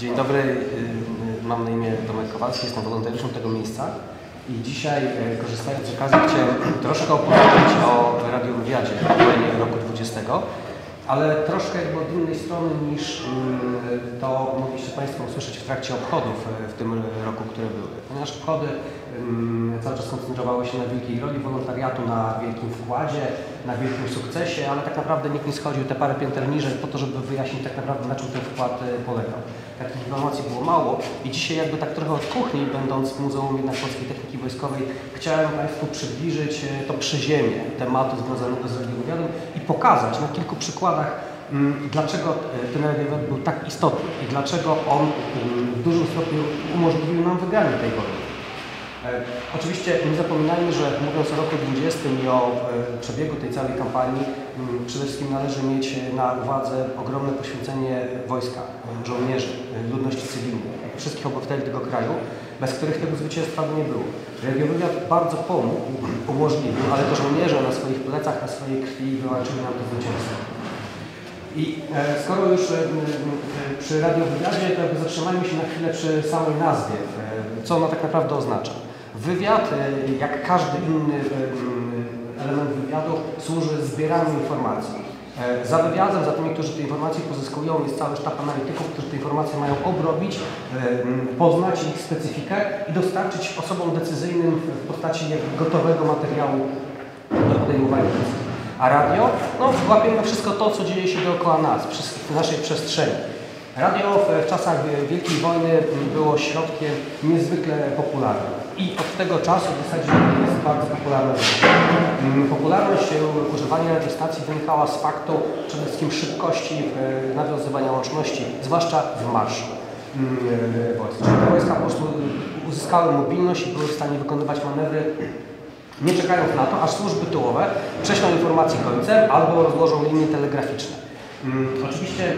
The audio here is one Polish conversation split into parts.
Dzień dobry, y, y, mam na imię Tomek Kowalski, jestem wolontariuszem tego miejsca i dzisiaj y, korzystając z okazji chciałem troszkę opowiedzieć o radiowywiadzie w roku 20, ale troszkę jakby od innej strony niż to mogliście Państwo usłyszeć w trakcie obchodów w tym roku, które były. Ponieważ obchody cały czas koncentrowały się na wielkiej roli wolontariatu, na wielkim wkładzie, na wielkim sukcesie, ale tak naprawdę nikt nie schodził te parę pięter niżej po to, żeby wyjaśnić tak naprawdę na czym ten wkład polegał takich informacji było mało i dzisiaj jakby tak trochę od kuchni, będąc w Muzeum jednak Polskiej Techniki Wojskowej, chciałem Państwu przybliżyć e, to przyziemie tematu związanego z radiowywiadem i pokazać na kilku przykładach, mm, dlaczego e, ten radiowywiad był tak istotny i dlaczego on mm, w dużym stopniu umożliwił nam wygranie tej wojny. E, oczywiście nie zapominajmy, że mówiąc o roku 20 i o e, przebiegu tej całej kampanii, przede wszystkim należy mieć na uwadze ogromne poświęcenie wojska, e, żołnierzy, ludności cywilnej, wszystkich obywateli tego kraju, bez których tego zwycięstwa by nie było. Radiowywiad bardzo pomógł, umożliwił, ale to żołnierze na swoich plecach, na swojej krwi wywalczyli nam to zwycięstwo. I skoro już przy radiowywiadzie, to zatrzymajmy się na chwilę przy samej nazwie, co ona tak naprawdę oznacza. Wywiad, e, jak każdy inny e, element wywiadu, służy zbieraniu informacji. E, za wywiadem, za tymi, którzy te informacje pozyskują, jest cały sztab analityków, którzy te informacje mają obrobić, poznać ich specyfikę i dostarczyć osobom decyzyjnym w postaci gotowego materiału do podejmowania decyzji. A radio? No, łapiemy wszystko to, co dzieje się dookoła nas, w naszej przestrzeni. Radio w czasach Wielkiej Wojny było środkiem niezwykle popularnym i od tego czasu w zasadzie jest bardzo popularna. Mm, popularność używania radiostacji wynikała z faktu przede wszystkim szybkości nawiązywania łączności, zwłaszcza w marszu mm, wojsk. Czyli wojska po prostu uzyskały mobilność i były w stanie wykonywać manewry nie czekając na to, aż służby tyłowe prześlą informacje końcem albo rozłożą linie telegraficzne. Hmm, oczywiście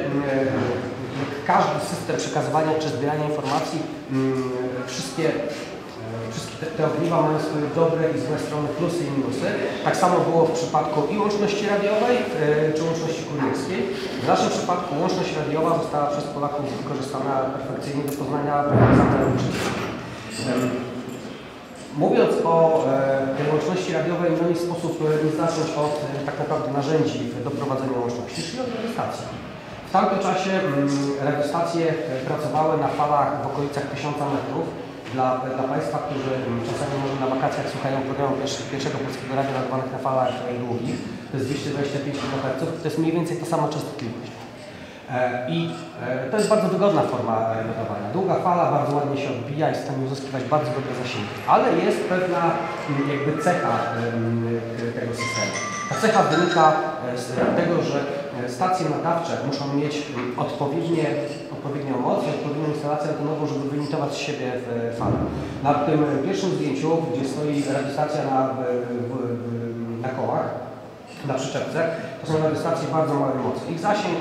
każdy system przekazywania czy zbierania informacji, wszystkie wszystkie te, ogniwa mają swoje dobre i złe strony, plusy i minusy. Tak samo było w przypadku i łączności radiowej, e, czy łączności kurierskiej. W naszym przypadku łączność radiowa została przez Polaków wykorzystana perfekcyjnie do poznania zadań Mówiąc o e, tej łączności radiowej, no nie sposób e, nie zacząć od tak naprawdę narzędzi do prowadzenia łączności, czyli od radiostacji. W tamtym czasie mm, radiostacje e, pracowały na falach w okolicach 1000 metrów, dla, dla Państwa, którzy czasami może na wakacjach słuchają programu pierwszego polskiego radia nadawanych na falach długich, to jest 225 kHz, to jest mniej więcej ta sama częstotliwość. E, I e, to jest bardzo wygodna forma e, nadawania. Długa fala bardzo ładnie się odbija i jest w stanie uzyskiwać bardzo dobre zasięgi. Ale jest pewna jakby cecha tego systemu. Ta cecha wynika z tego, że stacje nadawcze muszą mieć odpowiednie, odpowiednią moc i odpowiednią instalację antenową, żeby wyimitować z siebie falę. Na tym pierwszym zdjęciu, gdzie stoi radiostacja na, w, w, na kołach, na przyczepce, to są radiostacje bardzo małej mocy. Ich zasięg,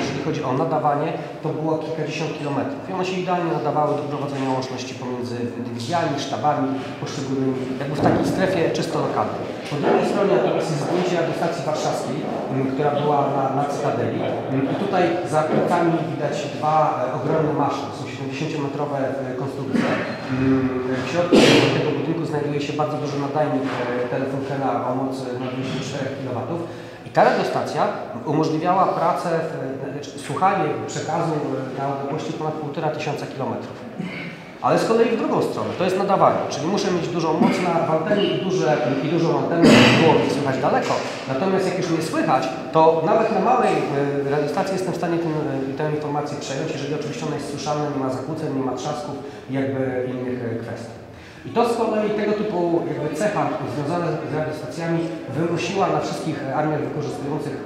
jeżeli chodzi o nadawanie, to było kilkadziesiąt kilometrów i one się idealnie nadawały do prowadzenia łączności pomiędzy dywizjami, sztabami poszczególnymi, jakby w takiej strefie czysto lokalnej. Po drugiej stronie jest zdjęcie radiostacji warszawskiej, która była na, na Cytadeli i tutaj za kratami widać dwa e, ogromne maszyn, 10-metrowe e, konstrukcje. Mm, w środku tego budynku znajduje się bardzo duży nadajnik e, telefonkela o mocy na 24 kW. I ta radiostacja umożliwiała pracę, w, e, słuchanie przekazu na odległości ponad 1500 km. Ale z kolei w drugą stronę, to jest nadawanie, czyli muszę mieć dużą moc na antenie i, duże, i dużą antenę, żeby było mnie słychać daleko. Natomiast jak już mnie słychać, to nawet na małej e, radiostacji jestem w stanie e, tę informację przejąć, jeżeli oczywiście ona jest słyszalna, nie ma zakłóceń, nie ma trzasków i jakby innych e, kwestii. I to z kolei tego typu jakby cecha związana z radiostacjami wymusiła na wszystkich armiach wykorzystujących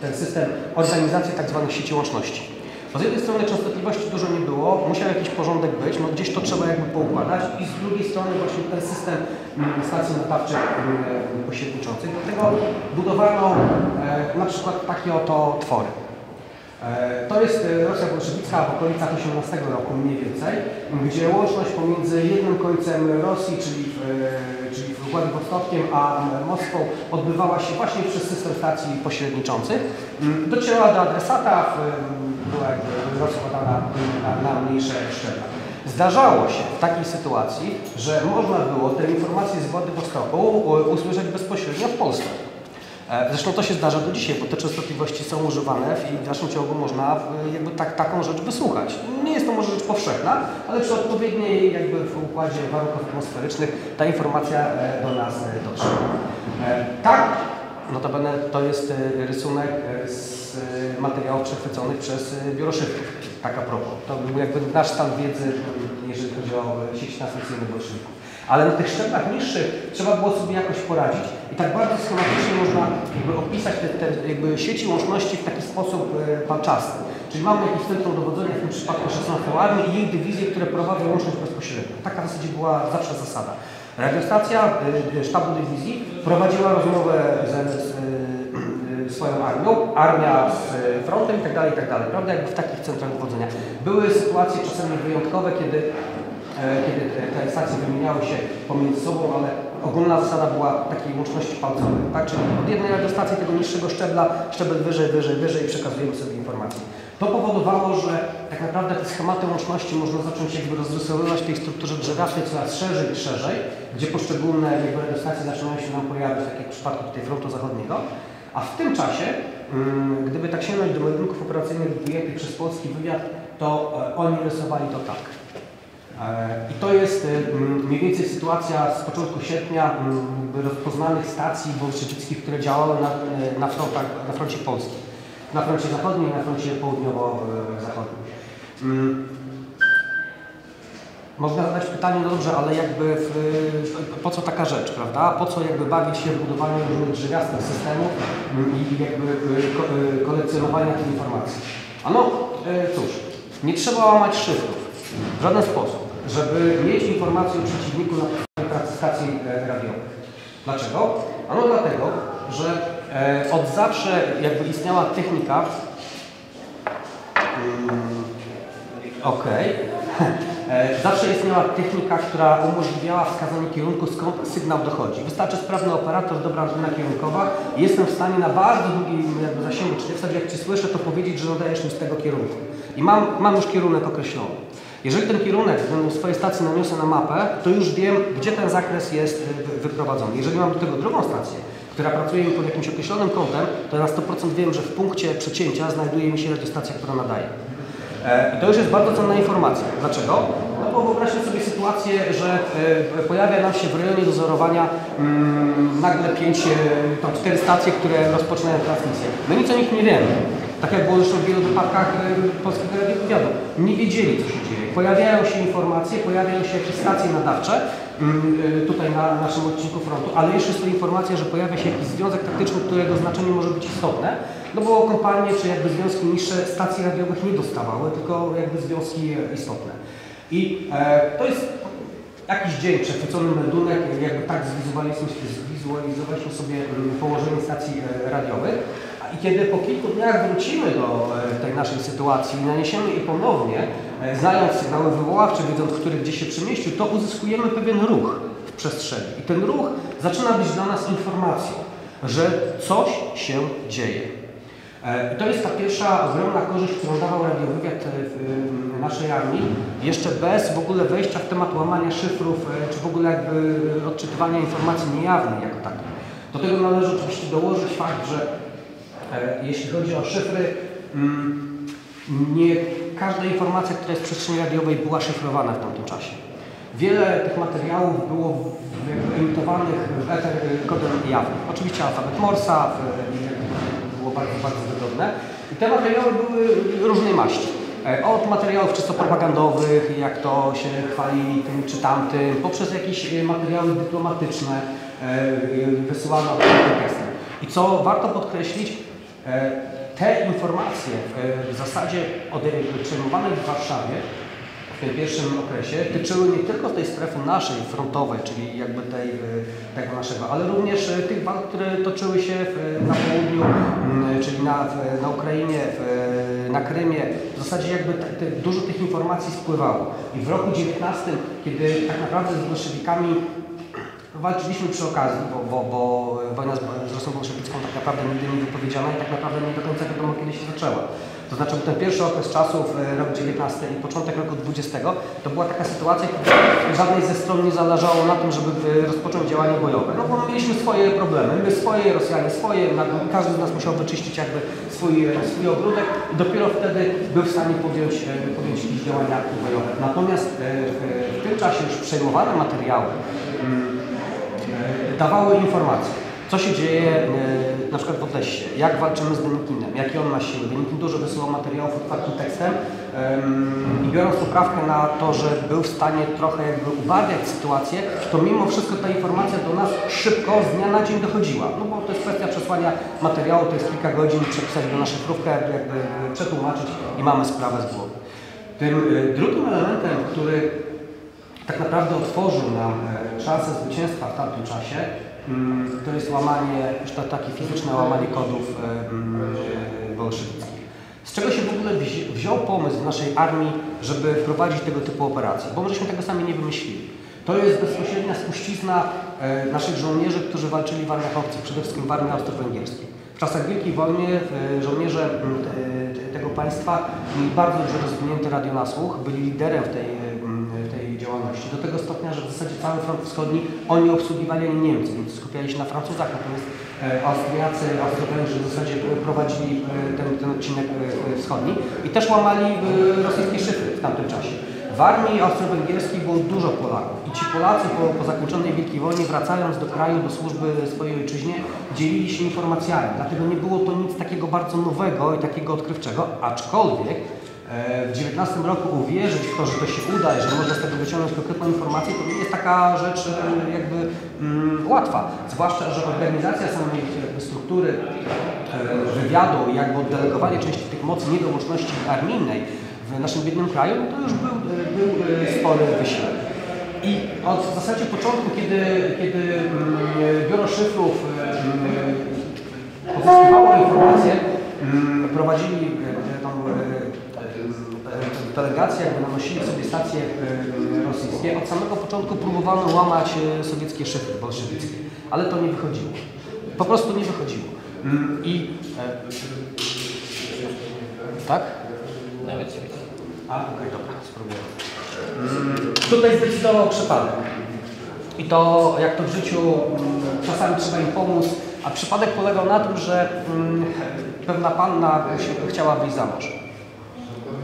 ten system organizację tzw. Tak sieci łączności. Bo z jednej strony częstotliwości dużo nie było, musiał jakiś porządek być, no gdzieś to trzeba jakby poukładać i z drugiej strony właśnie ten system mm, stacji nadawczych mm, pośredniczących. Dlatego budowano e, na przykład takie oto twory. E, to jest e, Rosja bolszewicka w okolicach 18 roku mniej więcej, gdzie łączność pomiędzy jednym końcem Rosji, czyli w, czyli w Władywostockiem, a Moskwą odbywała się właśnie przez system stacji pośredniczących. Docierała do adresata w była rozkładana na, na mniejsze szczeble. Zdarzało się w takiej sytuacji, że można było te informacje z Władywostoko usłyszeć bezpośrednio w Polsce. E, Zresztą to się zdarza do dzisiaj, bo te częstotliwości są używane i w dalszym ciągu można e, jakby tak, taką rzecz wysłuchać. Nie jest to może rzecz powszechna, ale przy odpowiedniej jakby w układzie warunków atmosferycznych ta informacja e, do nas dotrze. Tak, notabene to jest e, rysunek e, z e, materiałów przechwyconych przez Biuro Szybków. Tak a propos. To był jakby nasz stan wiedzy, jeżeli chodzi o sieć transmisyjną bolszewików. Ale na tych szczeblach niższych trzeba było sobie jakoś poradzić i tak bardzo schematycznie można jakby opisać te, te jakby sieci łączności w taki sposób palczasty. Czyli mamy jakieś centrum dowodzenia, w tym przypadku 16 Armii i jej dywizje, które prowadzą łączność bezpośrednią. Taka w zasadzie była zawsze zasada. Radiostacja e, sztabu dywizji prowadziła rozmowę ze, z e, swoją armią, armia z frontem i tak dalej, i tak prawda? Jakby w takich centrach dowodzenia. Były sytuacje czasami wyjątkowe, kiedy e, kiedy te, te stacje wymieniały się pomiędzy sobą, ale ogólna zasada była takiej łączności palcowej, tak? Czyli od jednej radiostacji tego niższego szczebla, szczebel wyżej, wyżej, wyżej przekazujemy sobie informacje. To powodowało, że tak naprawdę te schematy łączności można zacząć jakby rozrysowywać w tej strukturze drzewiastej coraz szerzej i szerzej, gdzie poszczególne jakby zaczynają się nam pojawiać, tak jak w przypadku tutaj frontu zachodniego. A w tym czasie, mm, gdyby tak sięgnąć do meldunków operacyjnych wyjętych przez polski wywiad, to e, oni rysowali to tak. E, I to jest e, mm, mniej więcej sytuacja z początku sierpnia mm, rozpoznanych stacji bolszewickich, które działały na, na, frontach, na froncie polskim. Na froncie zachodnim i na froncie południowo-zachodnim. Można zadać pytanie, no dobrze, ale jakby w, po co taka rzecz, prawda? Po co jakby bawić się w budowaniu różnych drzewiastych systemów i jakby y, y, kolekcjonowania tych informacji? Ano, y, cóż, nie trzeba łamać szyfrów w żaden sposób, żeby mieć informację o przeciwniku na pracy stacji e, radiowych. Dlaczego? Ano dlatego, że e, od zawsze jakby istniała technika mm, Okej. E, Zawsze istniała technika, która umożliwiała wskazanie kierunku, skąd sygnał dochodzi. Wystarczy sprawny operator, dobra antenna kierunkowa i jestem w stanie na bardzo długim jakby zasięgu, czyli w zasadzie jak Cię słyszę, to powiedzieć, że nadajesz mi z tego kierunku. I mam, mam już kierunek określony. Jeżeli ten kierunek w swojej stacji naniosę na mapę, to już wiem, gdzie ten zakres jest wy- wyprowadzony. Jeżeli mam do tego drugą stację, która pracuje pod jakimś określonym kątem, to na 100% wiem, że w punkcie przecięcia znajduje mi się radiostacja, która nadaje. E, I to już jest bardzo cenna informacja. Dlaczego? No bo wyobraźmy sobie sytuację, że e, pojawia nam się w rejonie dozorowania mm, nagle pięć, e, tam cztery stacje, które rozpoczynają transmisję. My nic o nich nie wiemy. Tak jak było zresztą w wielu wypadkach polskiego radiowywiadu. Nie wiedzieli, co się dzieje. Pojawiają się informacje, pojawiają się jakieś stacje nadawcze, mm, tutaj na naszym odcinku frontu, ale jeszcze jest to informacja, że pojawia się jakiś związek taktyczny, którego znaczenie może być istotne, no bo kompanie czy jakby związki niższe stacji radiowych nie dostawały, tylko jakby związki istotne. I e, to jest jakiś dzień przechwycony meldunek, jakby tak zwizualizowaliśmy, sobie mm, położenie stacji e, radiowych. I kiedy po kilku dniach wrócimy do e, tej naszej sytuacji i naniesiemy je ponownie, e, znając sygnały wywoławcze, wiedząc, który gdzie się przemieścił, to uzyskujemy pewien ruch w przestrzeni. I ten ruch zaczyna być dla nas informacją, że coś się dzieje. E, to jest ta pierwsza ogromna korzyść, którą dawał radiowywiad e, e, naszej armii, jeszcze bez w ogóle wejścia w temat łamania szyfrów, czy w ogóle jakby odczytywania informacji niejawnej jako takiej. Do tego należy oczywiście dołożyć fakt, że jeśli chodzi o szyfry, mm, nie każda informacja, która jest w przestrzeni radiowej była szyfrowana w tamtym czasie. Wiele tych materiałów było emitowanych w eter kodem jawnym. Oczywiście alfabet Morsa, w- było bardzo, bardzo wygodne. I te materiały były różnej maści. E, Od materiałów czysto propagandowych, jak to się chwali tym czy tamtym, poprzez jakieś e, materiały dyplomatyczne e, wysyłane odpowiednim tekstem. I co warto podkreślić, te informacje w zasadzie od- przejmowanych w Warszawie w tym pierwszym okresie tyczyły nie tylko tej strefy naszej frontowej, czyli jakby tej, y, tego naszego, ale również y, tych walk, które toczyły się w, na południu, czyli na, na Ukrainie, w, na Krymie. W zasadzie jakby te, te, dużo tych informacji spływało. I w roku 19, kiedy tak naprawdę z bolszewikami walczyliśmy przy okazji, bo, bo, bo wojna z, z Rosją bolszewicką tak naprawdę nigdy nie wypowiedziana i tak naprawdę nie do końca wiadomo kiedy się zaczęła. To znaczy ten pierwszy okres czasów, e, rok 19 i początek roku 20, to była taka sytuacja, kiedy żadnej ze stron nie zależało na tym, żeby e, rozpocząć działanie bojowe. No bo my mieliśmy swoje problemy, my swoje, Rosjanie swoje, każdy z nas musiał wyczyścić jakby swój, e, swój ogródek i dopiero wtedy był w stanie podjąć, podjąć działania bojowe. Natomiast w, tym czasie już przejmowane materiały mm, dawały informacje, co się dzieje e, na przykład w Odleście, jak walczymy z Denikinem, jakie on ma siły. Denikin dużo wysyłał materiałów otwartym tekstem em, i biorąc poprawkę na to, że był w stanie trochę jakby ubarwiać sytuację, to mimo wszystko ta informacja do nas szybko z dnia na dzień dochodziła. No bo to jest kwestia przesłania materiału, to jest kilka godzin, przepisać go na szyfrówkę, jakby e, przetłumaczyć i mamy sprawę z głowy. Tym e, drugim elementem, który tak naprawdę otworzył nam e, szansę zwycięstwa w tamtym czasie, to jest łamanie, to takie fizyczne łamanie kodów e, mm, bolszewickich. Z czego się w ogóle wzi- wziął pomysł w naszej armii, żeby wprowadzić tego typu operacje? Bo my żeśmy tego sami nie wymyślili. To jest bezpośrednia spuścizna e, naszych żołnierzy, którzy walczyli w armiach obcych, przede wszystkim w armii austro-węgierskiej. W czasach Wielkiej Wojny e, żołnierze mm, te- te- tego państwa mieli bardzo dobrze rozwinięty radionasłuch, byli liderem w tej, w tej działalności. Do tego stopnia, że w zasadzie cały front wschodni oni obsługiwali, Niemcy, więc skupiali się na Francuzach, natomiast e, Austriacy, Austro-Węgrzy w zasadzie e, prowadzili e, ten, ten odcinek wschodni i też łamali rosyjskie szyfry w tamtym czasie. W armii austro-węgierskiej było dużo Polaków i ci Polacy po, po zakończonej Wielkiej Wojnie wracając do kraju, do służby swojej ojczyźnie, dzielili się informacjami. Dlatego nie było to nic takiego bardzo nowego i takiego odkrywczego, aczkolwiek w 19 roku uwierzyć w to, że to się uda i że można z tego wyciągnąć konkretną informację, to nie jest taka rzecz e, jakby mm, łatwa. Zwłaszcza, że organizacja samej struktury e, wywiadu i jakby oddelegowanie części tych mocy nie do łączności armijnej w naszym biednym kraju, no to już był, e, był e, spory wysiłek. I od w zasadzie początku, kiedy, kiedy mm, biuro szyfrów e, mm, pozyskiwało informacje, mm, prowadzili e, tą delegacje, jakby nanosili sobie stacje e, rosyjskie. Od samego początku próbowano łamać e, sowieckie szyfry bolszewickie, ale to nie wychodziło. Po prostu nie wychodziło. Mm, I e, tak? Nawet świeci. A, okej, dobra, spróbuję. Mm, Tutaj zdecydował przypadek. I to, jak to w życiu, mm, czasami trzeba im pomóc, a przypadek polegał na tym, że pewna panna się chciała wyjść za mąż.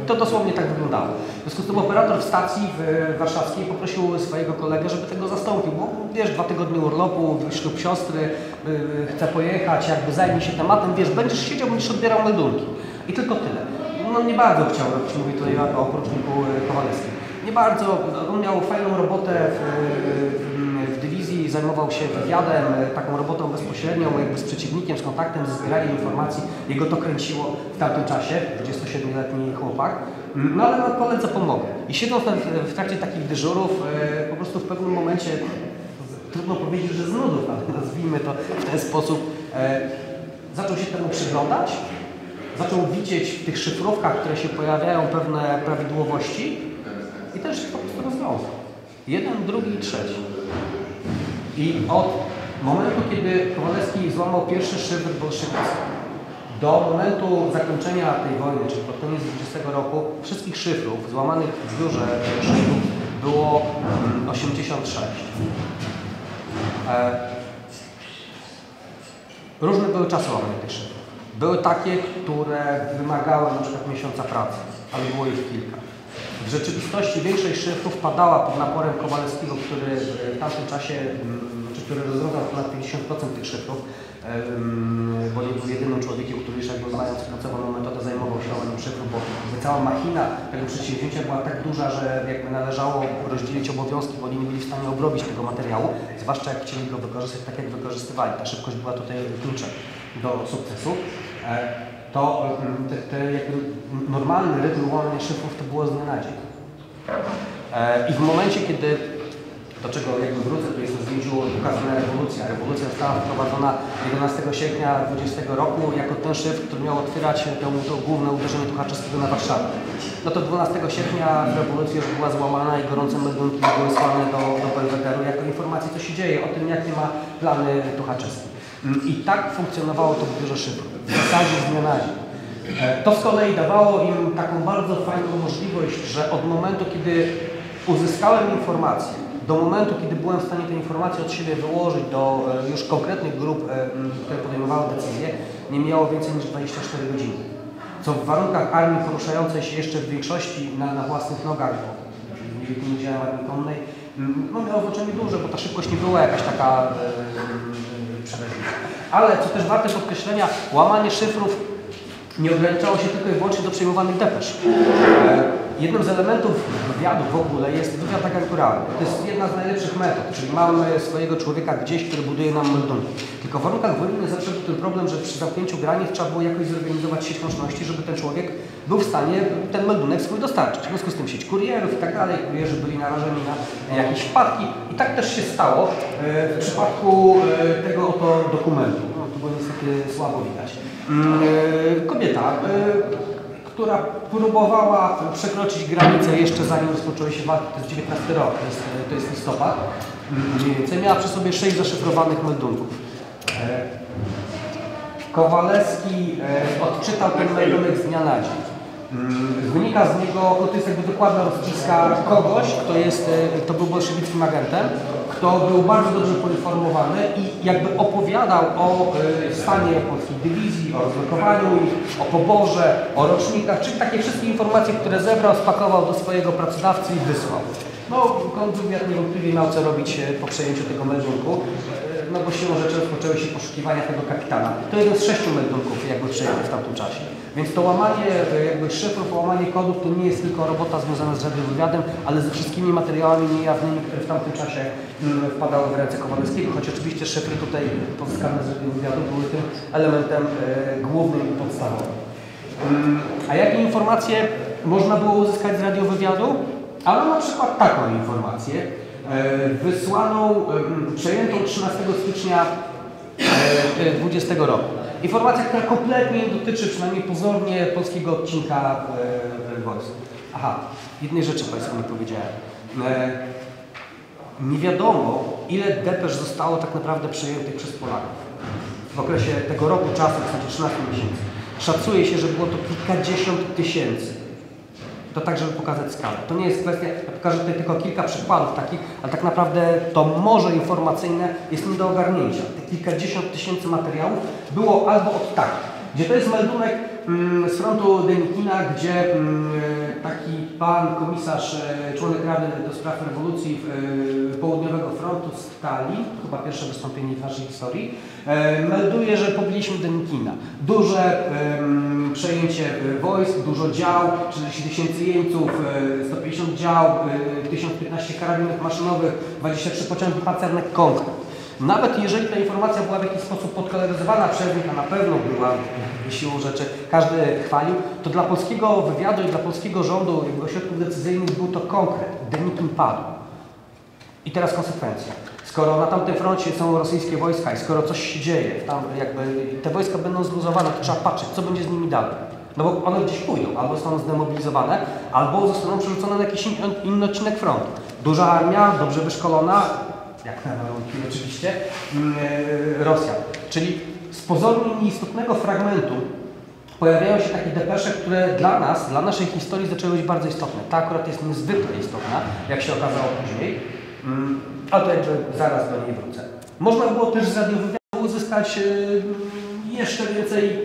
To dosłownie tak wyglądało. W związku z tym operator w stacji w warszawskiej poprosił swojego kolegę, żeby tego zastąpił, bo wiesz, dwa tygodnie urlopu, ślub siostry, yy, chce pojechać, jakby zajmie się tematem, wiesz, będziesz siedział, będziesz odbierał meldunki. I tylko tyle. No nie bardzo chciał robić, mówię tutaj o poruczniku yy, Kowalewskim. Nie bardzo, on miał fajną robotę w, w, zajmował się wywiadem, e, taką robotą bezpośrednią, jakby z przeciwnikiem, z kontaktem, ze zbieraniem informacji. Jego to kręciło w tamtym czasie, 27-letni chłopak. No ale no, koledze pomogę. I siedząc na, w trakcie takich dyżurów, e, po prostu w pewnym momencie, trudno powiedzieć, że z nudów, ale nazwijmy to w ten sposób, e, zaczął się temu przyglądać, zaczął widzieć w tych szyfrówkach, które się pojawiają, pewne prawidłowości i szyfr po prostu rozwiązał. Jeden, drugi i trzeci. I od momentu, kiedy Kowalewski złamał pierwszy szyfr bolszewicki, do momentu zakończenia tej wojny, czyli pod koniec 20 roku, wszystkich szyfrów złamanych w biurze szyfrów było mm, 86. E, Różne były czasy łamania tych szyfrów. Były takie, które wymagały na przykład miesiąca pracy, ale było ich kilka. W rzeczywistości większość szyfrów padała pod naporem Kowalewskiego, który w tamtym czasie, mm, czy który rozwiązał ponad 50% tych szyfrów, bo nie był jedynym człowiekiem, który już jakby znając pracowaną metodę zajmował się łamaniem szyfrów, bo cała machina tego przedsięwzięcia była tak duża, że jakby należało rozdzielić obowiązki, bo oni nie byli w stanie obrobić tego materiału, zwłaszcza jak chcieli go wykorzystać tak, jak wykorzystywali. Ta szybkość była tutaj kluczem do sukcesu. To te, te jakby normalny rytm łamania szyfrów to było z dnia na dzień. E, I w momencie, kiedy, do czego jakby wrócę, to jest na zdjęciu ukazana rewolucja. Rewolucja została wprowadzona 11 sierpnia 20 roku jako ten szyfr, który miał otwierać to, to główne uderzenie Tuchaczewskiego na Warszawę. No to 12 sierpnia rewolucja już była złamana i gorące meldunki były słane do, do Belwederu jako informacji, co się dzieje, o tym, jakie ma plany Tuchaczewski. I tak funkcjonowało to w biurze szyfrów. W zasadzie z dnia na dzień. E, To z kolei dawało im taką bardzo fajną możliwość, że od momentu, kiedy uzyskałem informację, do momentu, kiedy byłem w stanie te informacje od siebie wyłożyć do e, już konkretnych grup, e, które podejmowały decyzje, nie miało więcej niż 24 godziny. Co w warunkach armii poruszającej się jeszcze w większości na, na własnych nogach, bo w wieku nie działałem armii konnej, no miało znaczenie duże, bo ta szybkość nie była jakaś taka Ale co też warte podkreślenia, łamanie szyfrów nie ograniczało się tylko i wyłącznie do przejmowanych depesz. E, Jednym z elementów wywiadu w ogóle jest wywiad agenturalny. To jest jedna z najlepszych metod, czyli mamy swojego człowieka gdzieś, który buduje nam meldunki. Tylko w warunkach wojny zawsze był ten problem, że przy zamknięciu granic trzeba było jakoś zorganizować sieć łączności, żeby ten człowiek był w stanie ten meldunek swój dostarczyć. W związku z tym sieć kurierów i tak dalej, kurierzy byli narażeni na jakieś wpadki i tak też się stało e, w przypadku e, tego oto dokumentu. No, tu było niestety słabo widać. Mm, e, Kobieta, e, która próbowała przekroczyć granicę jeszcze zanim rozpoczęły się walki, to jest 19 rok, to jest, to jest listopad, mm, mniej więcej, miała przy sobie 6 zaszyfrowanych meldunków. E, Kowalewski odczytał ten meldunek z dnia na dzień. Mm, Wynika z niego, to jest jakby dokładna rozciska kogoś, kto jest, kto był bolszewickim agentem, kto był bardzo dobrze poinformowany i jakby opowiadał o e, stanie polskiej dywizji, o rozlokowaniu ich, o poborze, o rocznikach, czyli takie wszystkie informacje, które zebrał, spakował do swojego pracodawcy i wysłał. No, kontrwywiad niewątpliwie miał co robić e, po przejęciu tego meldunku, no bo siłą rzeczy rozpoczęły się poszukiwania tego kapitana. To jeden z sześciu meldunków jakby przejęty w tamtym czasie. Więc to łamanie e, jakby szyfrów, łamanie kodów to nie jest tylko robota związana z radiowywiadem, ale ze wszystkimi materiałami niejawnymi, które w tamtym czasie mm, wpadały w ręce Kowalewskiego, choć oczywiście szyfry tutaj pozyskane z radiowywiadu były tym elementem e, głównym i podstawowym. Mm, A jakie informacje można było uzyskać z radiowywiadu? Ale na przykład taką informację, wysłaną, em, przejętą 13 stycznia e, 20 roku. Informacja, która kompletnie nie dotyczy, przynajmniej pozornie, polskiego odcinka e, wojsk. Aha, jednej rzeczy Państwu nie powiedziałem. E, nie wiadomo, ile depesz zostało tak naprawdę przejętych przez Polaków w okresie tego roku czasu, w zasadzie 13 miesięcy. Szacuje się, że było to kilkadziesiąt tysięcy. To tak, żeby pokazać skalę. To nie jest kwestia, ja pokażę tutaj tylko kilka przykładów takich, ale tak naprawdę to morze informacyjne jest nie do ogarnięcia. Te kilkadziesiąt tysięcy materiałów było albo od takich, gdzie to jest meldunek mm, z frontu Denikina, gdzie mm, taki pan komisarz, e, członek Rady do Spraw Rewolucji e, Południowego Frontu Stalin, chyba pierwsze wystąpienie w naszej historii, e, melduje, że pobiliśmy Denikina. Duże przejęcie wojsk, dużo dział, 40 tysięcy jeńców, e, 150 dział, e, 1015 karabinów maszynowych, 23 pociągi pancerne konkret. Nawet jeżeli ta informacja była w jakiś sposób podkoloryzowana przez nich, a na pewno była siłą rzeczy, każdy chwalił, to dla polskiego wywiadu i dla polskiego rządu, jakby ośrodków decyzyjnych był to konkret. Denikin padł. I teraz konsekwencja. Skoro na tamtym froncie są rosyjskie wojska i skoro coś się dzieje, tam jakby te wojska będą zluzowane, to trzeba patrzeć, co będzie z nimi dalej. No bo one gdzieś pójdą, albo zostaną zdemobilizowane, albo zostaną przerzucone na jakiś in, inny odcinek frontu. Duża armia, dobrze wyszkolona, jak na warunki oczywiście, mm, e, Rosja. Czyli z pozornie nieistotnego fragmentu pojawiają się takie depesze, które dla nas, dla naszej historii zaczęły być bardzo istotne. Ta akurat jest niezwykle istotna, jak się okazało później, Mm, ale to jakby zaraz do niej wrócę. Można było też z radiowywiadu uzyskać e, jeszcze więcej e,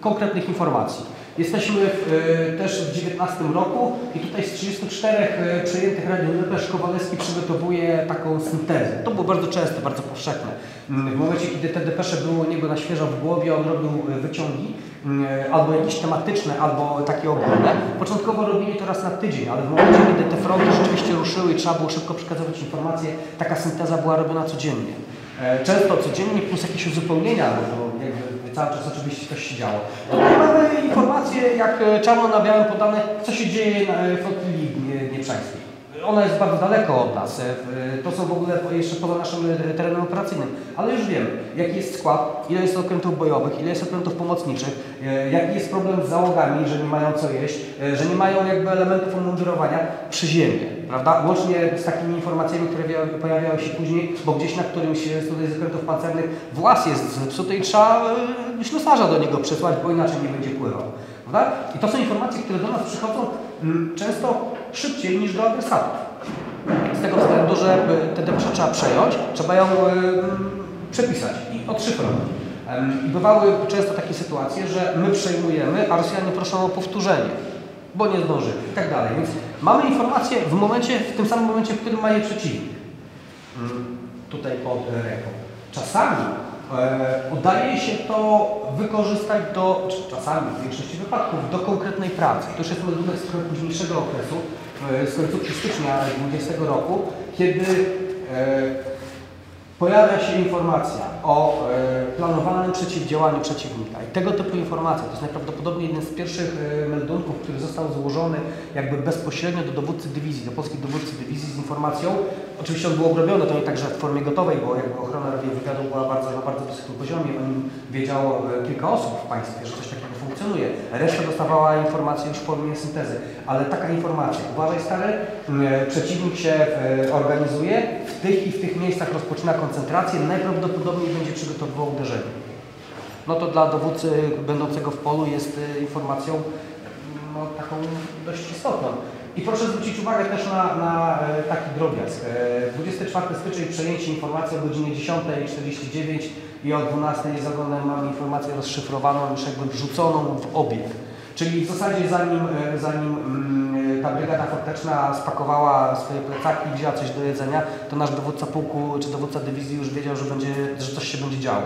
konkretnych informacji. Jesteśmy w, e, też w 19 roku i tutaj z 34 e, przejętych radiodepesz Kowalewski przygotowuje taką syntezę. To było bardzo częste, bardzo powszechne. Mm, W momencie, kiedy te depesze były u niego na świeżo w głowie, on robił e, wyciągi, mm, albo jakieś tematyczne, albo takie ogólne. Początkowo robili to raz na tydzień, ale w momencie, kiedy te fronty rzeczywiście ruszyły i trzeba było szybko przekazywać informacje, taka synteza była robiona codziennie. Często codziennie plus jakieś uzupełnienia, bo jakby cały czas oczywiście coś się działo. Mamy informacje, jak e, czarno na białym podane, co się dzieje e, flotylii nie- nieprzańskiej. Ona jest bardzo daleko od nas. e, w- To są w ogóle jeszcze poza naszym e, terenem operacyjnym. Ale już wiemy, jaki jest skład, ile jest okrętów bojowych, ile jest okrętów pomocniczych, e, jaki jest problem z załogami, że nie mają co jeść, e, że nie mają jakby elementów umundurowania przy ziemię. Prawda? Łącznie z takimi informacjami, które pojawiały się później, bo gdzieś na którymś z tutaj zakrętów pancernych włas jest zepsuty i trzeba yy, ślusarza do niego przesłać, bo inaczej nie będzie pływał. Prawda? I to są informacje, które do nas przychodzą mm, często szybciej niż do adresatów. Z tego względu, że te depesze trzeba przejąć, trzeba ją przepisać i odszyfrować. I bywały często takie sytuacje, że my przejmujemy, a Rosjanie proszą o powtórzenie, bo nie zdążyli i tak dalej. Więc mamy informacje w momencie, w tym samym momencie, w którym ma je przeciwnik. Mm, tutaj pod ręką. Czasami e, udaje się to wykorzystać do, czy czasami w większości wypadków, do konkretnej pracy. To już jest meldunek z trochę późniejszego okresu, e, z końcówki stycznia 2020 roku, kiedy e, pojawia się informacja o e, planowanym przeciwdziałaniu przeciwnika. I tego typu informacja to jest najprawdopodobniej jeden z pierwszych e, meldunków, który został złożony jakby bezpośrednio do dowódcy dywizji, do polskiej dowódcy dywizji z informacją. Oczywiście on był obrobiony, to nie także w formie gotowej, bo jakby ochrona radiowywiadu była bardzo, na bardzo wysokim poziomie. O nim wiedziało e, kilka osób w państwie, że coś takiego funkcjonuje. Reszta dostawała informacje już w formie syntezy. Ale taka informacja, uważaj stary, przeciwnik się organizuje, w tych i w tych miejscach rozpoczyna koncentrację, najprawdopodobniej będzie przygotowywał uderzenie. No to dla dowódcy będącego w polu jest y, informacją no, taką dość istotną. I proszę zwrócić uwagę też na, na e, taki drobiazg. 24 e, styczeń przejęcie informacji o godzinie 10.49 i o 12.00 z ogonem mamy informację rozszyfrowaną, już jakby wrzuconą w obieg. Czyli w zasadzie zanim, e, zanim mm, ta brygada forteczna spakowała swoje plecaki i wzięła coś do jedzenia, to nasz dowódca pułku czy dowódca dywizji już wiedział, że, będzie, że coś się będzie działo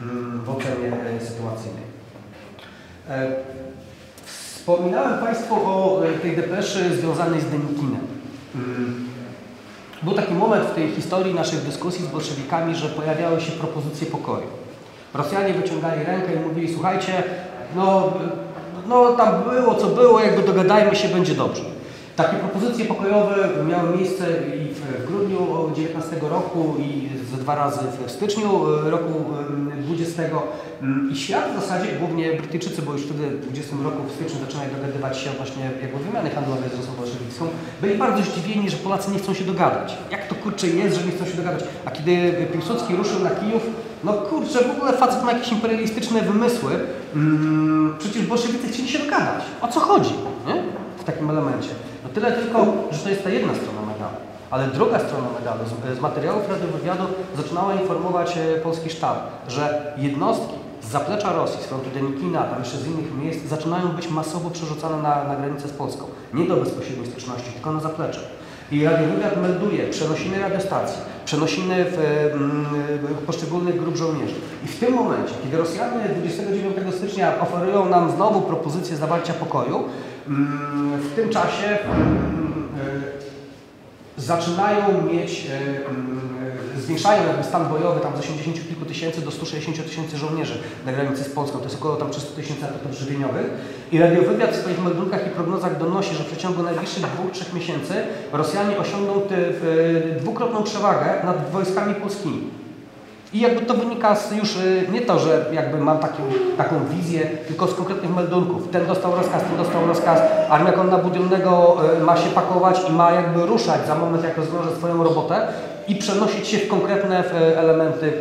mm, w ocenie e, sytuacyjnej. E, wspominałem Państwu o tej depeszy związanej z Denikinem. Mm, był taki moment w tej historii naszych dyskusji z bolszewikami, że pojawiały się propozycje pokoju. Rosjanie wyciągali rękę i mówili, słuchajcie, no no tam było co było, jakby dogadajmy się, będzie dobrze. Takie propozycje pokojowe miały miejsce i w grudniu 19 roku i ze dwa razy w styczniu e, roku 20 mm, i świat w zasadzie, głównie Brytyjczycy, bo już wtedy w 20 roku w styczniu zaczynają dogadywać się właśnie jakby wymiany handlowej z Rosją bolszewicką, byli bardzo zdziwieni, że Polacy nie chcą się dogadać. Jak to kurczę jest, że nie chcą się dogadać? A kiedy Piłsudski ruszył na Kijów, no kurczę, w ogóle facet ma jakieś imperialistyczne wymysły. Mm, przecież bolszewicy chcieli się dogadać. O co chodzi nie? w takim elemencie? No tyle tylko, że to jest ta jedna strona medalu. Ale druga strona medalu, z, z materiałów radiowywiadu zaczynała informować e, polski sztab, że jednostki z zaplecza Rosji, z frontu Denikina, tam jeszcze z innych miejsc, zaczynają być masowo przerzucane na, na granicę z Polską. Nie do bezpośredniej styczności, tylko na zaplecze. I radiowywiad melduje przenosiny radiostacji, przenosiny w, w poszczególnych grup żołnierzy. I w tym momencie, kiedy Rosjanie 29 stycznia oferują nam znowu propozycję zawarcia pokoju, w tym czasie zaczynają mieć, e, zwiększają jakby stan bojowy tam z 80 kilku tysięcy do 160 tysięcy żołnierzy na granicy z Polską, to jest około tam 300 tysięcy atatów żywieniowych i radiowywiad w swoich meldunkach i prognozach donosi, że w przeciągu najbliższych dwóch, trzech miesięcy Rosjanie osiągną tę dwukrotną przewagę nad wojskami polskimi. I jakby to wynika z już y, nie to, że jakby mam taką, taką wizję, tylko z konkretnych meldunków. Ten dostał rozkaz, ten dostał rozkaz, armia konna budionnego y, ma się pakować i ma jakby ruszać za moment, jak rozwiąże swoją robotę i przenosić się w konkretne elementy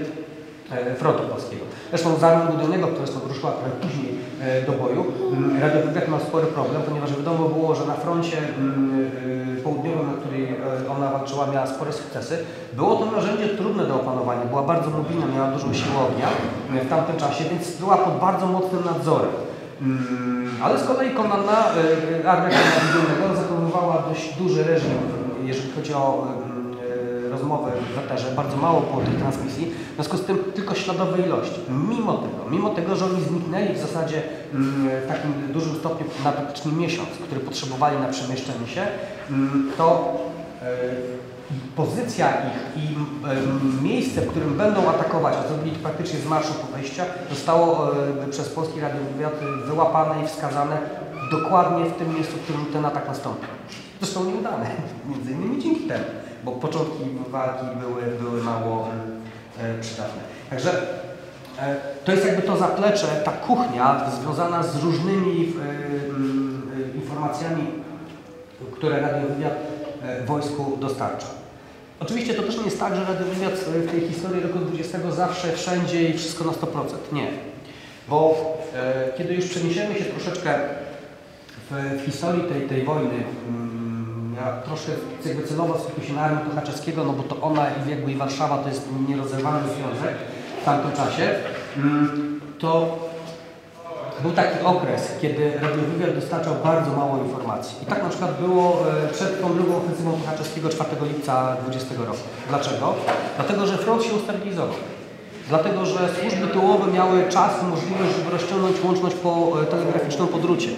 e, frontu polskiego. Zresztą z armią budowlanego, która stąd ruszyła później e, do boju, mm, radiowywiad miał spory problem, ponieważ wiadomo było, że na froncie mm, e, południowym, na której e, ona walczyła, miała spore sukcesy. Było to narzędzie trudne do opanowania, była bardzo mobilna, miała dużą siłę ognia w tamtym czasie, więc była pod bardzo mocnym nadzorem. Mm, ale z kolei komanda, armia budowlanego zachowywała dość duży reżim, jeżeli chodzi o rozmowy w eterze, bardzo mało było tej transmisji, w związku z tym tylko śladowe ilości. Mimo tego, mimo tego, że oni zniknęli w zasadzie mm, w takim dużym stopniu na praktycznie miesiąc, który potrzebowali na przemieszczenie się, mm, to e, pozycja ich i e, miejsce, w którym będą atakować, a zrobili praktycznie z marszu po wejścia, zostało e, przez Polski Radiowywiad wyłapane i wskazane dokładnie w tym miejscu, w którym ten atak nastąpił. Zresztą nieudane, między innymi dzięki temu bo początki walki były, były mało e, przydatne. Także e, to jest jakby to zaplecze, ta kuchnia związana z różnymi e, informacjami, które radiowywiad wojsku dostarcza. Oczywiście to też nie jest tak, że radiowywiad w tej historii roku 20 zawsze, wszędzie i wszystko na 100%. Nie. Bo kiedy już przeniesiemy się troszeczkę w, w historii tej, tej wojny, mm, ja troszkę jakby celowo skupię się na armii Tuchaczewskiego, no bo to ona i jakby i Warszawa to jest nierozerwalny związek w tamtym czasie, mm, to był taki okres, kiedy radiowywiad dostarczał bardzo mało informacji. I tak na przykład było e, przed tą drugą ofensywą Tuchaczewskiego 4 lipca 20 roku. Dlaczego? Dlatego, że front się ustabilizował. Dlatego, że służby tyłowe miały czas możliwość, żeby rozciągnąć łączność po, e, telegraficzną po drucie.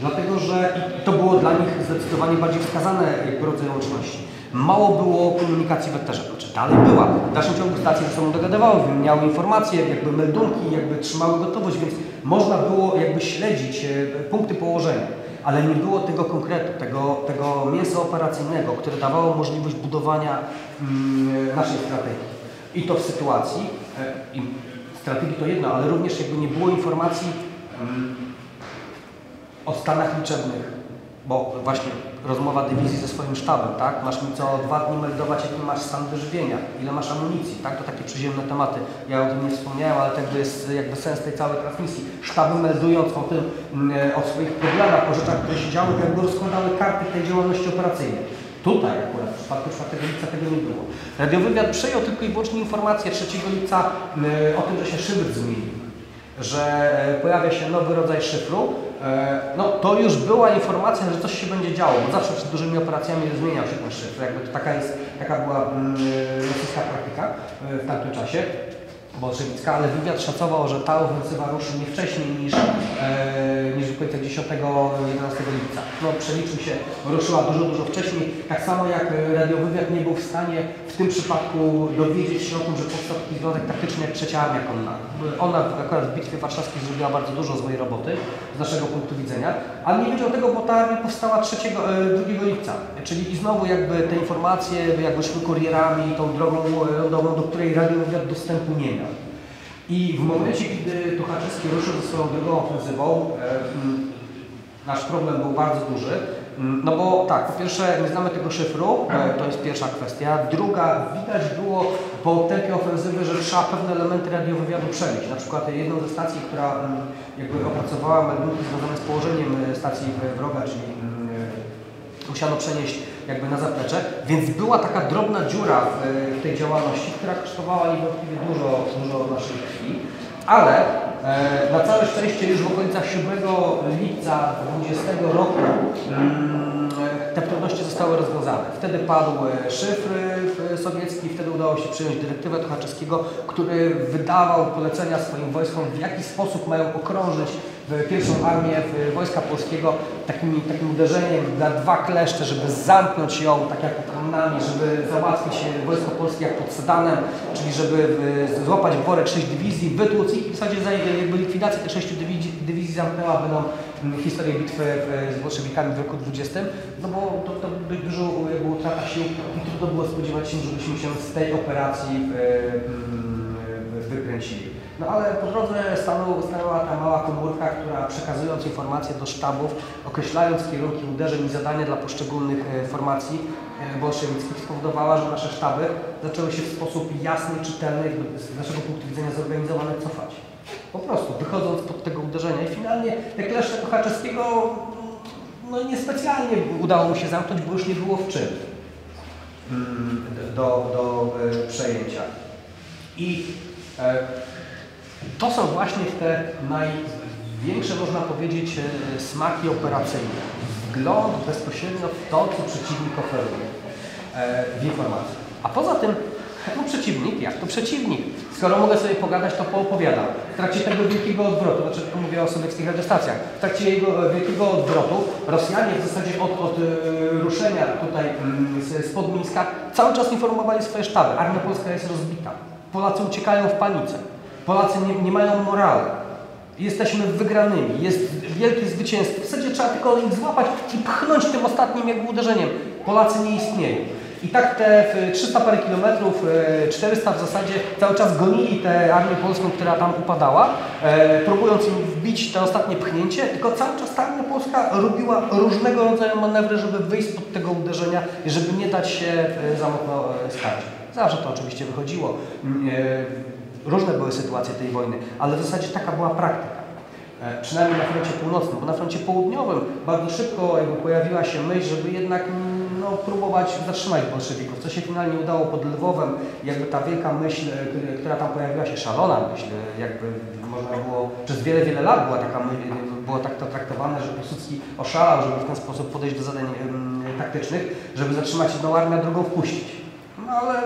Dlatego, że to było dla nich zdecydowanie bardziej wskazane jakby rodzaj łączności. Mało było komunikacji w eterze, znaczy dalej była. W dalszym ciągu stacje ze sobą dogadywały, wymieniały informacje, jakby meldunki, jakby trzymały gotowość, więc można było jakby śledzić e, punkty położenia. Ale nie było tego konkretu, tego, tego mięsa operacyjnego, które dawało możliwość budowania mm, naszej strategii. I to w sytuacji, e, strategii to jedno, ale również jakby nie było informacji mm, o stanach liczebnych, bo właśnie rozmowa dywizji ze swoim sztabem, tak? Masz mi co dwa dni meldować, jaki masz stan wyżywienia, ile masz amunicji, tak? To takie przyziemne tematy. Ja o tym nie wspomniałem, ale tak jest jakby sens tej całej transmisji. Sztaby meldując o tym, mm, o swoich problemach, o rzeczach, które się działy, jakby rozkładały karty tej działalności operacyjnej. Tutaj akurat w przypadku 4 lipca tego nie było. Radiowywiad przejął tylko i wyłącznie informację 3 lipca mm, o tym, że się szyfr zmienił, że e, pojawia się nowy rodzaj szyfru, E, no to już była informacja, że coś się będzie działo, bo zawsze przed dużymi operacjami zmieniał się ten szyfr. Jakby to taka, jest, taka była rosyjska praktyka e, w tamtym czasie bolszewicka, ale wywiad szacował, że ta ofensywa ruszy nie wcześniej niż, e, niż w okolicach 10-11 lipca. No przeliczył się, ruszyła dużo, dużo wcześniej. Tak samo jak radiowywiad nie był w stanie w tym przypadku dowiedzieć się o tym, że powstał taki związek taktyczny jak trzecia armia konna. Ona akurat w bitwie warszawskiej zrobiła bardzo dużo swojej roboty naszego punktu widzenia, ale nie wiedział tego, bo ta armia powstała 3, 2 lipca. Czyli i znowu jakby te informacje jakby szły kurierami tą drogą lądową, do której radiowywiad dostępu nie miał. I w momencie, kiedy Tuchaczewski ruszył ze swoją drugą ofensywą, e, nasz problem był bardzo duży. Mm, no bo tak, po pierwsze nie znamy tego szyfru, e, to jest pierwsza kwestia. Druga, widać było po tempie ofensywy, że trzeba pewne elementy radiowywiadu przebić. Na przykład jedną ze stacji, która mm, jakby opracowała meldunki związane z położeniem e, stacji wroga, czyli musiano przenieść jakby na zaplecze, więc była taka drobna dziura w, tej działalności, która kosztowała niewątpliwie dużo, dużo naszej krwi, ale e, na całe szczęście już w okolicach 7 lipca 20 roku mm, te trudności zostały rozwiązane. Wtedy padł szyfr sowiecki, wtedy udało się przyjąć dyrektywę Tuchaczewskiego, który wydawał polecenia swoim wojskom, w jaki sposób mają okrążyć pierwszą armię Wojska Polskiego takim, takim uderzeniem na dwa kleszcze, żeby zamknąć ją tak jak żeby załatwić Wojsko Polskie jak pod Sedanem, czyli żeby złapać w worek sześć dywizji, wytłuc i w zasadzie jakby likwidacja tych sześciu dywizji, dywizji zamknęłaby nam mm, historię bitwy z bolszewikami w roku 20, no bo to, to dość dużo było utrata sił i trudno było spodziewać się, żebyśmy się z tej operacji mm, wykręcili. No ale po drodze stanęła ta mała komórka, która przekazując informacje do sztabów, określając kierunki uderzeń i zadania dla poszczególnych e, formacji e, bolszewickich spowodowała, że nasze sztaby zaczęły się w sposób jasny, czytelny, z naszego punktu widzenia zorganizowany cofać. Po prostu, wychodząc pod tego uderzenia. I finalnie te kleszcze Kochaczewskiego no niespecjalnie udało mu się zamknąć, bo już nie było w czym mm, do, do e, przejęcia. I to są właśnie te największe, można powiedzieć, e, smaki operacyjne. Wgląd bezpośrednio w to, co przeciwnik oferuje e, w informacji. A poza tym, no przeciwnik, jak to przeciwnik? Skoro mogę sobie pogadać, to poopowiadam. W trakcie tego wielkiego odwrotu, znaczy mówię o sowieckich radiostacjach, w trakcie jego wielkiego odwrotu Rosjanie w zasadzie od, od e, ruszenia tutaj mm, spod Mińska cały czas informowali swoje sztaby. Armia polska jest rozbita. Polacy uciekają w panice. Polacy nie, nie mają moralu. Jesteśmy wygranymi, jest wielkie zwycięstwo. W zasadzie trzeba tylko ich złapać i pchnąć tym ostatnim jakby uderzeniem. Polacy nie istnieją. I tak te w 300 parę kilometrów, e, 400 w zasadzie cały czas gonili tę armię polską, która tam upadała, e, próbując im wbić te ostatnie pchnięcie, tylko cały czas ta armia polska robiła różnego rodzaju manewry, żeby wyjść spod tego uderzenia i żeby nie dać się e, za mocno e, skarcić. Zawsze to oczywiście wychodziło. Mm, e, Różne były sytuacje tej wojny, ale w zasadzie taka była praktyka. E, Przynajmniej na froncie północnym, bo na froncie południowym bardzo szybko jakby pojawiła się myśl, żeby jednak mm, no, próbować zatrzymać bolszewików, co się finalnie udało pod Lwowem. Jakby ta wielka myśl, e, która tam pojawiła się, szalona myśl, e, jakby można było, przez wiele, wiele lat była taka myśl, było tak to traktowane, że Piłsudski oszalał, żeby w ten sposób podejść do zadań taktycznych, żeby zatrzymać jedną armię, a drugą wpuścić. No ale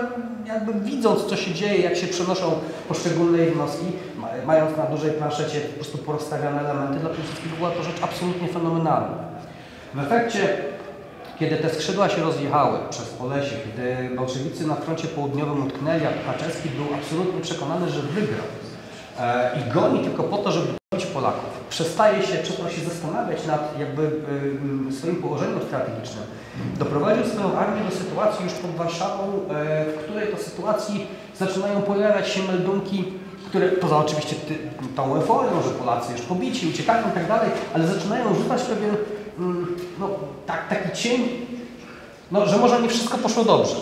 jakby widząc, co się dzieje, jak się przenoszą poszczególne jednostki, ma- mając na dużej planszecie po prostu porozstawiane elementy, dla Piłsudskiego była to rzecz absolutnie fenomenalna. W efekcie, kiedy te skrzydła się rozjechały przez Polesie, kiedy bolszewicy na froncie południowym utknęli, a Paczewski był absolutnie przekonany, że wygrał e, i goni tylko po to, żeby dobić Polaków, przestaje się, przestał się zastanawiać nad jakby y, y, swoim położeniem strategicznym. Doprowadził swoją armię do sytuacji już pod Warszawą, e, w której to sytuacji zaczynają pojawiać się meldunki, które poza oczywiście tą euforią, że Polacy już pobici, uciekają i tak dalej, ale zaczynają rzucać pewien mm, no, tak, taki cień, no, że może nie wszystko poszło dobrze.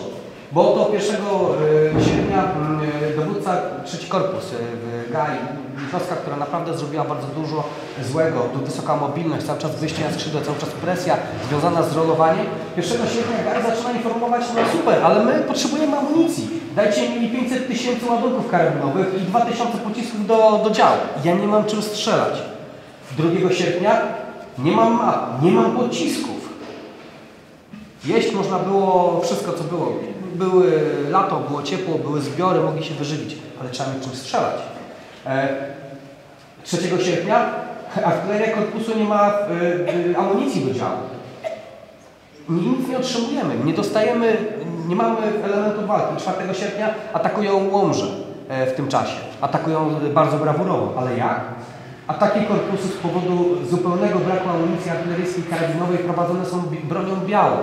Bo to 1 e, sierpnia mm, e, dowódca trzeci korpus w Gai, jednostka, która naprawdę zrobiła bardzo dużo złego, wysoka mobilność, cały czas wyjście na skrzydła, cały czas presja związana z rolowaniem. 1 sierpnia Gai zaczyna informować, no super, ale my potrzebujemy amunicji. Dajcie mi 500 tysięcy ładunków karabinowych i 2000 pocisków do, do działu. Ja nie mam czym strzelać. 2 sierpnia nie mam map, nie mam pocisków. Jeść można było wszystko, co było. Były lato, było ciepło, były zbiory, mogli się wyżywić, ale trzeba mieć czym strzelać. E, 3 sierpnia artyleria korpusu nie ma e, e, amunicji do działu. Nic nie otrzymujemy, nie dostajemy, nie mamy elementów walki. 4 sierpnia atakują Łomże e, w tym czasie. Atakują bardzo brawurowo, ale jak? Ataki korpusu z powodu zupełnego braku amunicji artyleryjskiej karabinowej prowadzone są bronią białą.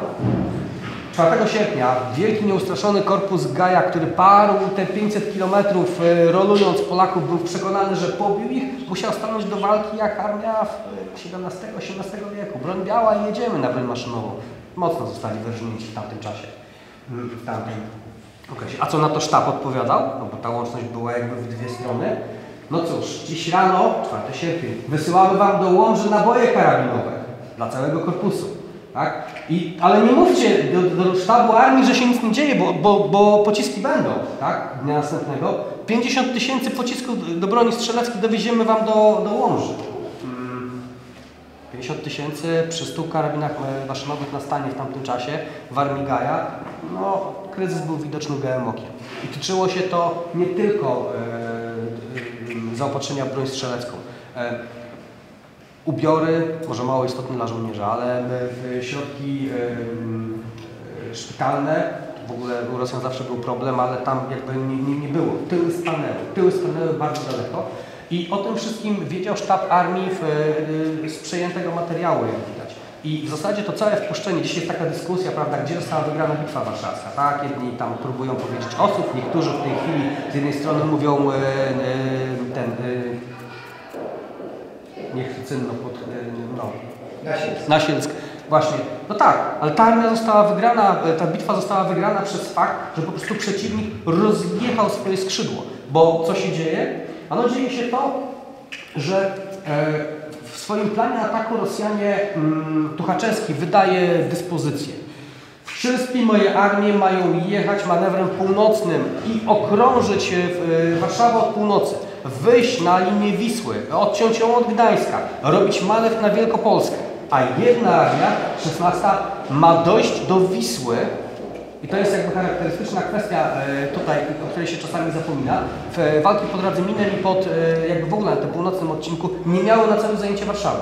4 sierpnia wielki nieustraszony korpus Gaja, który parł te 500 kilometrów e, rolując Polaków, był przekonany, że pobił ich, musiał stanąć do walki jak armia XVII-XVIII wieku. Broń biała i jedziemy na broń maszynową. Mocno zostali wyrżnięci w tamtym czasie. Mm, W tamtym okresie. A co na to sztab odpowiadał? No bo ta łączność była jakby w dwie strony. No cóż, dziś rano, 4 sierpień, wysyłamy Wam do Łomży naboje karabinowe dla całego korpusu. Tak? I, ale nie mówcie do, do sztabu armii, że się nic nie dzieje, bo, bo, bo pociski będą tak? dnia następnego. 50 tysięcy pocisków do broni strzeleckiej dowieziemy Wam do, do Łomży. Mm, 50 tysięcy przy 100 karabinach e, maszynowych na stanie w tamtym czasie w armii Gaja, no kryzys był widoczny gołym okiem. I tyczyło się to nie tylko e, e, zaopatrzenia w broń strzelecką. E, ubiory, może mało istotne dla żołnierza, ale e, środki e, szpitalne, w ogóle u Rosjan zawsze był problem, ale tam jakby nie, nie, nie było. Tyły stanęły, tyły stanęły bardzo daleko. I o tym wszystkim wiedział sztab armii w, e, z przejętego materiału, jak widać. I w zasadzie to całe wpuszczenie, dzisiaj jest taka dyskusja, prawda, gdzie została wygrana Bitwa Warszawska, tak? Jedni tam próbują powiedzieć osób, niektórzy w tej chwili z jednej strony mówią ten, e, niech cynno pod, e, no, Nasielsk. Nasielsk. Właśnie, no tak, ale ta armia została wygrana, e, ta bitwa została wygrana przez fakt, że po prostu przeciwnik rozjechał swoje skrzydło. Bo co się dzieje? Ano dzieje się to, że e, w swoim planie ataku Rosjanie mm, Tuchaczewski wydaje dyspozycję. Wszystkie moje armie mają jechać manewrem północnym i okrążyć w- Warszawę od północy, wyjść na linię Wisły, odciąć ją od Gdańska, robić manewr na Wielkopolskę. A jedna armia, 16, ma dojść do Wisły i to jest jakby charakterystyczna kwestia e, tutaj, o której się czasami zapomina. W e, walki pod Radzyminem i pod e, jakby w ogóle na tym północnym odcinku nie miały na celu zajęcie Warszawy.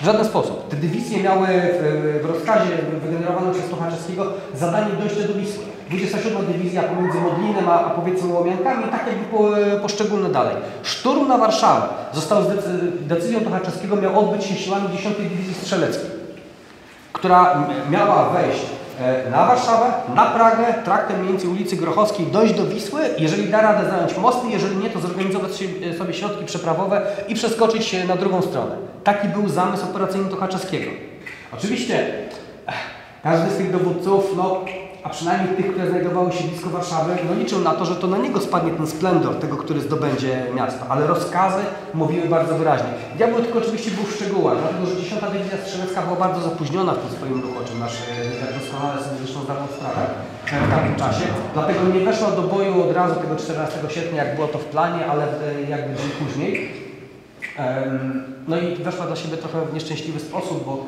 W żaden sposób. Te dywizje miały w, rozkazie wygenerowanym przez Tuchaczewskiego zadanie dojścia do Wisły. 27 dywizja pomiędzy Modlinem a, a powiedzmy Łomiankami, tak jakby po, poszczególne dalej. Szturm na Warszawę został decyzją Tuchaczewskiego miał odbyć się siłami 10 Dywizji Strzeleckiej, która miała wejść e, na Warszawę, na Pragę, traktem więcej ulicy Grochowskiej dojść do Wisły, jeżeli da radę zająć mosty, jeżeli nie, to zorganizować się- sobie środki przeprawowe i przeskoczyć się na drugą stronę. Taki był zamysł operacyjny Tuchaczewskiego. Oczywiście każdy z tych dowódców, no, a przynajmniej tych, które znajdowały się blisko Warszawy, no liczył na to, że to na niego spadnie ten splendor tego, który zdobędzie miasto. Ale rozkazy mówiły bardzo wyraźnie. Diabeł tylko oczywiście był w szczegółach, dlatego że 10. Dywizja Strzelecka była bardzo zapóźniona w tym swoim ruchu, o czym nasz jak doskonale sobie zresztą zdawał sprawę e, w tamtym czasie. Dlatego nie weszła do boju od razu tego 14 sierpnia, jak było to w planie, ale e, jakby dzień później. No i weszła dla siebie trochę w nieszczęśliwy sposób, bo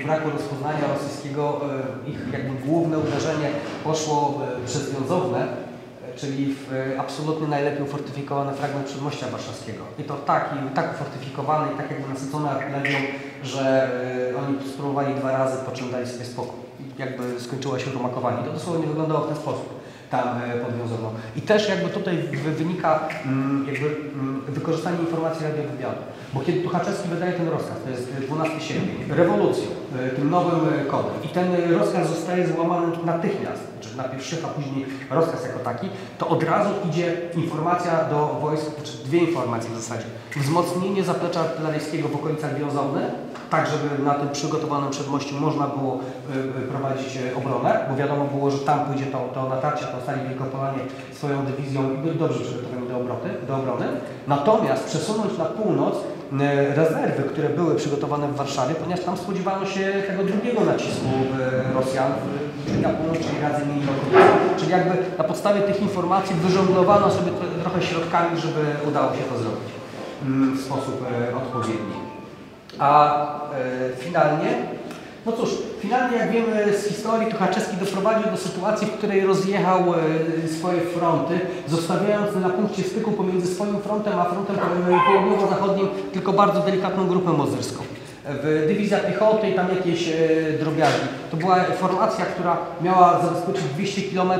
z braku rozpoznania rosyjskiego e, ich jakby główne uderzenie poszło e, przezwiązowne, e, czyli w absolutnie najlepiej ufortyfikowany fragment przedmościa warszawskiego. I to taki, tak ufortyfikowany i tak jakby nasycony artylerią, że oni spróbowali dwa razy, po czym dali sobie spokój. I jakby skończyło się rumakowanie. To dosłownie wyglądało w ten sposób tam podwiązano. I też jakby tutaj wy- wynika mm, jakby mm, wykorzystanie informacji radiowywiadu. Bo kiedy Tuchaczewski wydaje ten rozkaz, to jest e, 12 sierpnia, rewolucją, e, tym nowym e, kodem i ten e, rozkaz zostaje złamany natychmiast, czy najpierw szycha, później rozkaz jako taki, to od razu idzie informacja do wojsk, czy dwie informacje w zasadzie. Wzmocnienie zaplecza artyleryjskiego w okolicach Wiązowny, tak żeby na tym przygotowanym przedmościu można było prowadzić obronę, bo wiadomo było, że tam pójdzie to, to natarcie, to stali Wielkopolanie swoją dywizją i byli dobrze przygotowani do, obrony. Natomiast przesunąć na północ rezerwy, które były przygotowane w Warszawie, ponieważ tam spodziewano się tego drugiego nacisku y, Rosjan, czyli północ, czyli razy mieli okolice. Czyli jakby na podstawie tych informacji wyżonglowano sobie tro- trochę środkami, żeby udało się to zrobić mm, w sposób e, odpowiedni. A e, finalnie, no cóż, finalnie jak wiemy z historii, Tuchaczewski doprowadził do sytuacji, w której rozjechał e, swoje fronty, zostawiając na punkcie styku pomiędzy swoim frontem a frontem e, południowo-zachodnim tylko bardzo delikatną grupę mozyrską. Dywizja piechoty i tam jakieś e, drobiazgi. To była formacja, która miała zabezpieczyć 200 km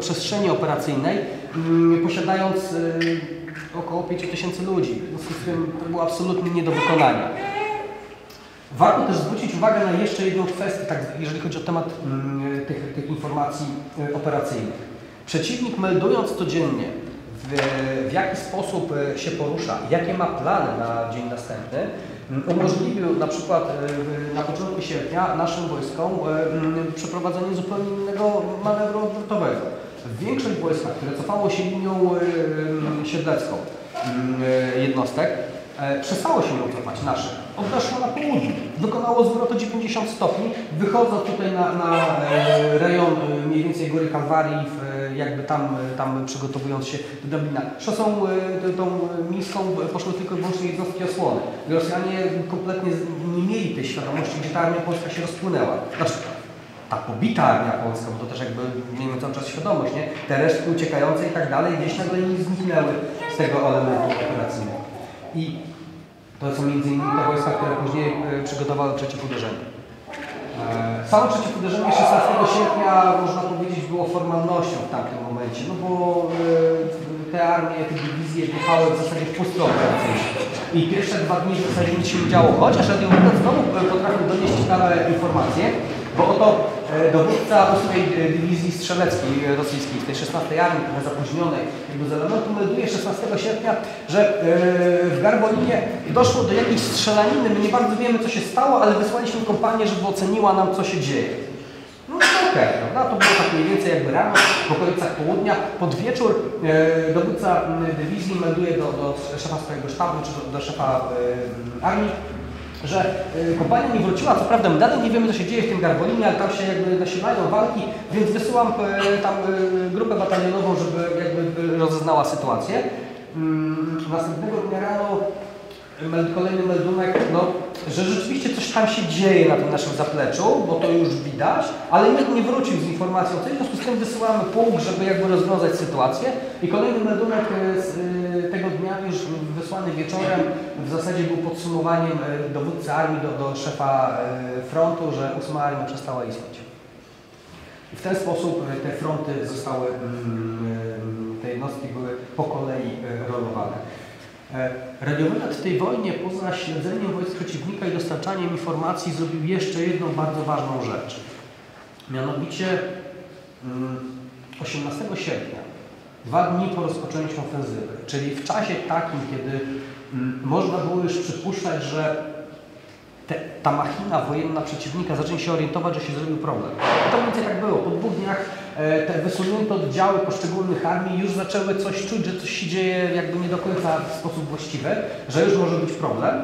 przestrzeni operacyjnej, mm, posiadając około 5000 ludzi. W związku z tym to było absolutnie nie do wykonania. Warto też zwrócić uwagę na jeszcze jedną kwestię, tak, jeżeli chodzi o temat mm, tych, tych informacji y, operacyjnych. Przeciwnik meldując codziennie, w, w jaki sposób y, się porusza, jakie ma plany na dzień następny, umożliwił na przykład y, na początku sierpnia naszym wojskom przeprowadzenie zupełnie innego manewru odwrotowego. Większość wojska, które cofało się linią siedlecką jednostek, e, przestało się ją cofać nasze. Odeszło na południe. Wykonało zwrot o 90 stopni, wychodząc tutaj na, na e, rejon e, mniej więcej Góry Kalwarii, e, jakby tam, tam przygotowując się do Dublina. Szosą tą miejską poszły tylko i wyłącznie jednostki osłony. Rosjanie kompletnie nie mieli tej świadomości, gdzie ta armia polska się rozpłynęła. Znaczy, ta pobita armia polska, bo to też jakby miejmy cały czas świadomość, nie? Te resztki uciekające i tak dalej, gdzieś nagle nie zniknęły z tego elementu operacyjnego. I to są między innymi te wojska, które później e, przygotowały przeciwuderzenie. E, Samo przeciwuderzenie 16 sierpnia, można powiedzieć, było formalnością w tamtym momencie, no bo e, te armie, te dywizje wjechały w zasadzie w pustkę operacyjną. I pierwsze dwa dni w zasadzie nic się nie działo, chociaż Radio znowu potrafił donieść ciekawe informacje, bo oto dowódca 8 Dywizji Strzeleckiej e, rosyjskiej, tej 16 armii, trochę zapóźnionej, z elementu melduje 16 sierpnia, że e, w Garbolinie doszło do jakiejś strzelaniny. My nie bardzo wiemy, co się stało, ale wysłaliśmy kompanię, żeby oceniła nam, co się dzieje. No to okej, prawda? To było tak mniej więcej jakby rano, w okolicach południa. Pod wieczór e, dowódca dywizji melduje do, do szefa swojego sztabu, czy do, do szefa e, armii, że y, kompania nie wróciła, co prawda my dalej nie wiemy, co się dzieje w tym Garbolinie, ale tam się jakby nasilają walki, więc wysyłam y, tam y, grupę batalionową, żeby jakby rozeznała sytuację. Mm, Następnego dnia rano kolejny meldunek, no, że rzeczywiście coś tam się dzieje na tym naszym zapleczu, bo to już widać, ale nikt nie wrócił z informacją, co w związku z tym wysyłamy pułk, żeby jakby rozwiązać sytuację i kolejny meldunek y, z y, tego dnia już wysłany wieczorem w zasadzie był podsumowaniem y, dowódcy armii do, do szefa frontu, że ósma armia przestała istnieć. I w ten sposób te fronty zostały, mm, y, te jednostki były po kolei rolowane. E, Radiowywiad w tej wojnie poza śledzeniem wojsk przeciwnika i dostarczaniem informacji zrobił jeszcze jedną bardzo ważną rzecz. Mianowicie mm, 18 sierpnia, dwa dni po rozpoczęciu ofensywy, czyli w czasie takim, kiedy mm, można było już przypuszczać, że te, ta machina wojenna przeciwnika zacznie się orientować, że się zrobił problem. To mniej więcej tak było. Po dwóch dniach e, te wysunięte oddziały poszczególnych armii już zaczęły coś czuć, że coś się dzieje jakby nie do końca w sposób właściwy, że już może być problem.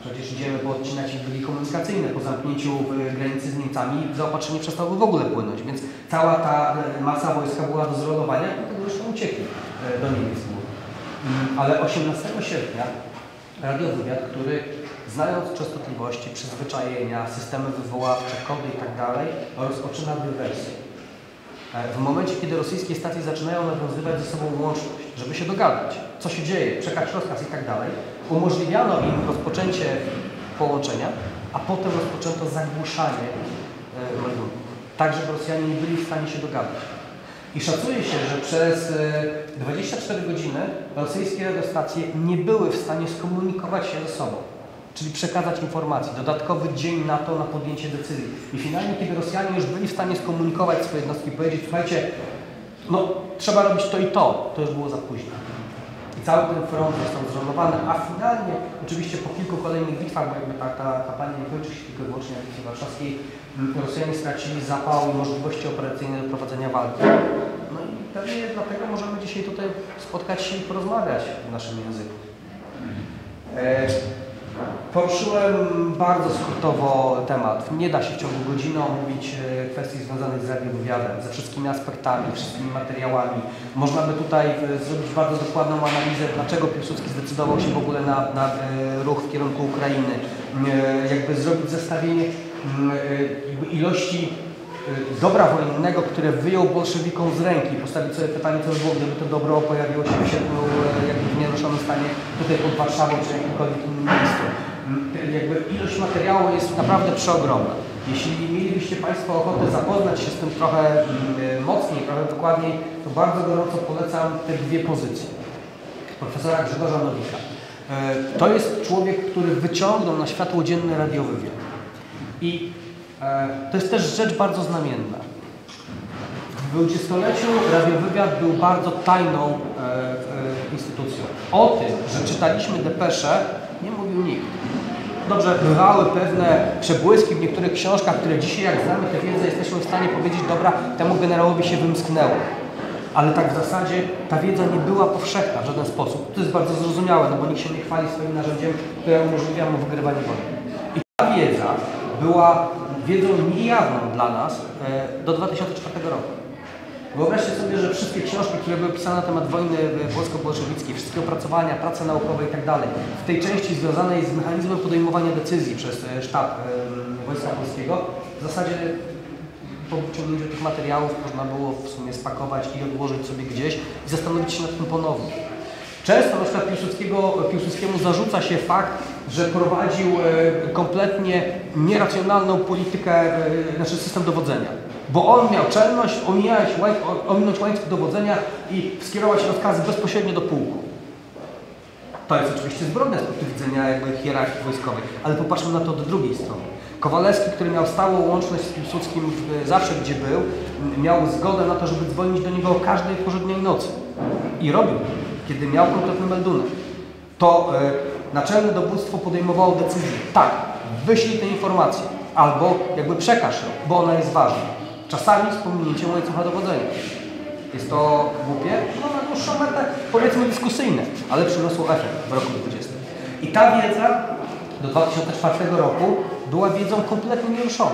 Przecież idziemy, bo odcinać byli komunikacyjne. Po zamknięciu e, granicy z Niemcami zaopatrzenie przestało w ogóle płynąć, więc cała ta e, masa wojska była do zrolowania, dlatego zresztą uciekli e, do Niemiec. Mm, Ale 18 sierpnia radiowywiad, który znając częstotliwości, przyzwyczajenia, systemy wywoławcze, kody i tak rozpoczyna dywersję. E, W momencie, kiedy rosyjskie stacje zaczynają nawiązywać ze sobą łączność, żeby się dogadać, co się dzieje, przekaz rozkaz i tak umożliwiano im rozpoczęcie połączenia, a potem rozpoczęto zagłuszanie e, meldunków, tak żeby Rosjanie nie byli w stanie się dogadać. I szacuje się, że przez e, 24 godziny rosyjskie radiostacje nie były w stanie skomunikować się ze sobą, czyli przekazać informacji. Dodatkowy dzień na to, na podjęcie decyzji. I finalnie, kiedy Rosjanie już byli w stanie skomunikować swoje jednostki powiedzieć, słuchajcie, no trzeba robić to i to, to już było za późno. I cały ten front został zżonowany, a finalnie, oczywiście po kilku kolejnych bitwach, bo jakby ta, ta kampania nie kończy się tylko wyłącznie na bitwie warszawskiej, Rosjanie stracili zapał i możliwości operacyjne do prowadzenia walki. No i pewnie dlatego możemy dzisiaj tutaj spotkać się i porozmawiać w naszym języku. E, Poruszyłem bardzo skrótowo temat. Nie da się w ciągu godziny omówić e, kwestii związanych z radiowywiadem, ze wszystkimi aspektami, wszystkimi materiałami. Można by tutaj e, zrobić bardzo dokładną analizę, dlaczego Piłsudski zdecydował się w ogóle na, na e, ruch w kierunku Ukrainy. Jakby zrobić zestawienie mm, ilości dobra wojennego, które wyjął bolszewikom z ręki. Postawić sobie pytanie, co by było, gdyby to dobro pojawiło się w sierpniu e, jakby w nieruszonym stanie tutaj pod Warszawą czy jakimkolwiek innym miejscu. Mm, Jakby ilość materiału jest naprawdę przeogromna. Jeśli mielibyście Państwo ochotę zapoznać się z tym trochę mm, mocniej, trochę dokładniej, to bardzo gorąco polecam te dwie pozycje. Profesora Grzegorza Nowika. To jest człowiek, który wyciągnął na światło dzienne radiowywiad. I to jest też rzecz bardzo znamienna. W dwudziestoleciu radiowywiad był bardzo tajną e, e, instytucją. O tym, że czytaliśmy depesze, nie mówił nikt. Dobrze, bywały pewne przebłyski w niektórych książkach, które dzisiaj, jak znamy tę wiedzę, jesteśmy w stanie powiedzieć, dobra, temu generałowi się wymsknęło. Ale tak w zasadzie ta wiedza nie była powszechna w żaden sposób. To jest bardzo zrozumiałe, no bo nikt się nie chwali swoim narzędziem, które umożliwia mu wygrywanie wojny. I ta wiedza była wiedzą niejawną dla nas e, do 2004 roku. Wyobraźcie sobie, że wszystkie książki, które były pisane na temat wojny polsko-bolszewickiej, wszystkie opracowania, prace naukowe i tak w tej części związanej z mechanizmem podejmowania decyzji przez e, sztab e, Wojska Polskiego, w zasadzie po wyciągnięciu tych materiałów można było w sumie spakować i odłożyć sobie gdzieś i zastanowić się nad tym ponownie. Często na przykład Piłsudskiego, Piłsudskiemu zarzuca się fakt, że prowadził e, kompletnie nieracjonalną politykę, e, znaczy system dowodzenia. Bo on miał czelność omijać, ominąć łańcuch dowodzenia i skierować rozkazy bezpośrednio do pułku. To jest oczywiście zbrodnia z punktu widzenia jakby hierarchii wojskowej, ale popatrzmy na to od drugiej strony. Kowalewski, który miał stałą łączność z Piłsudskim w, zawsze gdzie był, miał zgodę na to, żeby dzwonić do niego o każdej porze dnia i nocy. I robił, kiedy miał konkretny meldunek. To e, naczelne dowództwo podejmowało decyzję, tak, wyślij tę informację, albo jakby przekaż ją, bo ona jest ważna. Czasami z pominięciem łańcucha dowodzenia. Jest to głupie? No na dłuższą metę powiedzmy dyskusyjne, ale przyniosło efekt w roku 20. I ta wiedza do 2004 roku była wiedzą kompletnie nieruszoną.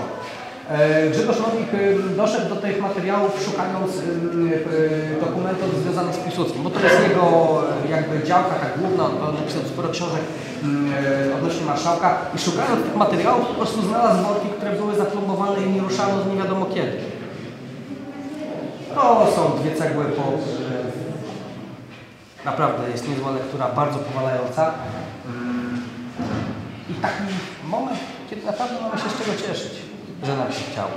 E, Grzegorz Nowik e, doszedł do tych materiałów szukając e, dokumentów związanych z Piłsudskim, bo to jest jego jakby działka tak główna, on napisał sporo książek mm, odnośnie marszałka i szukając tych materiałów po prostu znalazł worki, które były zaplombowane i nieruszane od nie wiadomo kiedy. To są dwie cegły po... Naprawdę jest niezła lektura, bardzo powalająca. Mm, I taki moment, kiedy naprawdę mamy się z czego cieszyć, że nam się chciało.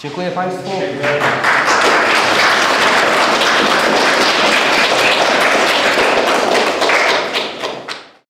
Dziękuję Państwu.